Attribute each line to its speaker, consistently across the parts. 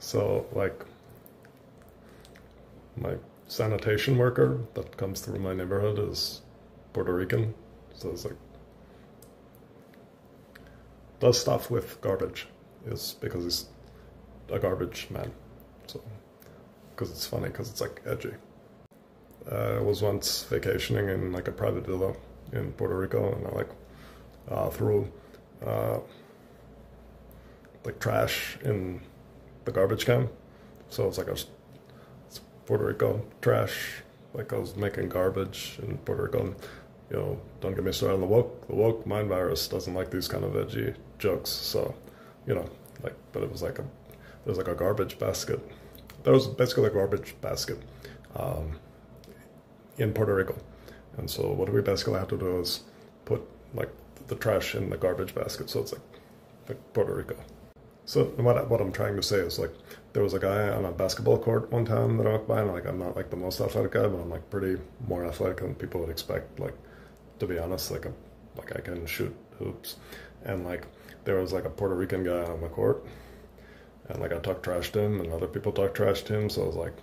Speaker 1: So like my sanitation worker that comes through my neighborhood is Puerto Rican. So it's like does stuff with garbage is because he's a garbage man. So because it's funny because it's like edgy. Uh, I was once vacationing in like a private villa in Puerto Rico, and I like uh, threw uh, like trash in the garbage can. So it's like a it's Puerto Rico trash. Like I was making garbage in Puerto Rico. You know, don't get me started on the woke. The woke mind virus doesn't like these kind of edgy jokes. So, you know, like, but it was like a there was like a garbage basket. There was basically a garbage basket um, in Puerto Rico. And so what we basically have to do is put like the trash in the garbage basket. So it's like, like Puerto Rico. So what, what I'm trying to say is like there was a guy on a basketball court one time that I walked by and like I'm not like the most athletic guy, but I'm like pretty more athletic than people would expect. Like to be honest, like a, like I can shoot hoops, and like there was like a Puerto Rican guy on the court, and like I talked trash to him, and other people talked trash to him. So I was like,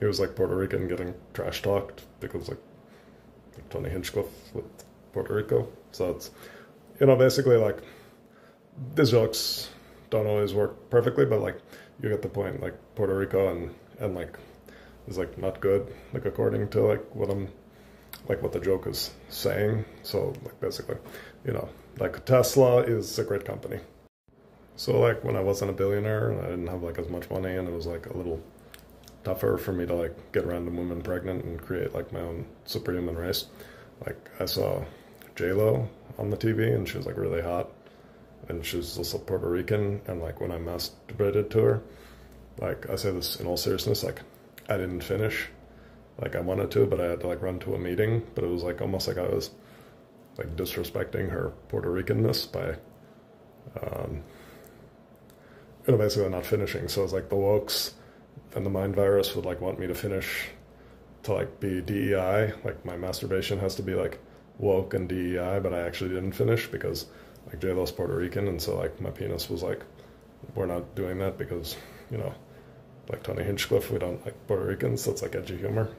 Speaker 1: he was like Puerto Rican getting trash talked because like, like Tony Hinchcliffe with Puerto Rico. So it's you know basically like these jokes don't always work perfectly, but like you get the point. Like Puerto Rico and and like is like not good, like according to like what I'm like what the joke is saying. So like basically, you know, like Tesla is a great company. So like when I wasn't a billionaire and I didn't have like as much money and it was like a little tougher for me to like get random women pregnant and create like my own superhuman race. Like I saw J Lo on the TV and she was like really hot and she was also Puerto Rican and like when I masturbated to her, like I say this in all seriousness, like I didn't finish. Like I wanted to, but I had to like run to a meeting. But it was like almost like I was like disrespecting her Puerto Ricanness by um, you know, basically not finishing. So it's like the wokes and the mind virus would like want me to finish to like be DEI. Like my masturbation has to be like woke and DEI, but I actually didn't finish because like J Lo's Puerto Rican, and so like my penis was like, we're not doing that because you know, like Tony Hinchcliffe, we don't like Puerto Ricans. So it's like edgy humor.